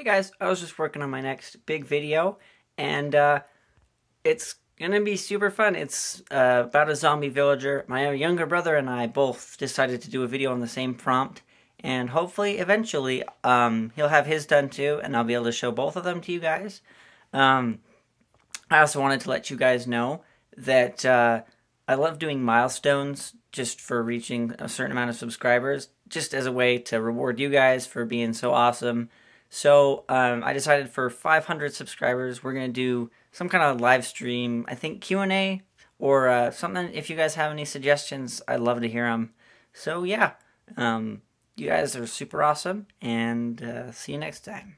Hey guys, I was just working on my next big video, and uh, it's gonna be super fun. It's uh, about a zombie villager. My younger brother and I both decided to do a video on the same prompt, and hopefully, eventually, um, he'll have his done too, and I'll be able to show both of them to you guys. Um, I also wanted to let you guys know that uh, I love doing milestones just for reaching a certain amount of subscribers, just as a way to reward you guys for being so awesome so um, I decided for 500 subscribers, we're gonna do some kind of live stream. I think Q and A or uh, something. If you guys have any suggestions, I'd love to hear them. So yeah, um, you guys are super awesome, and uh, see you next time.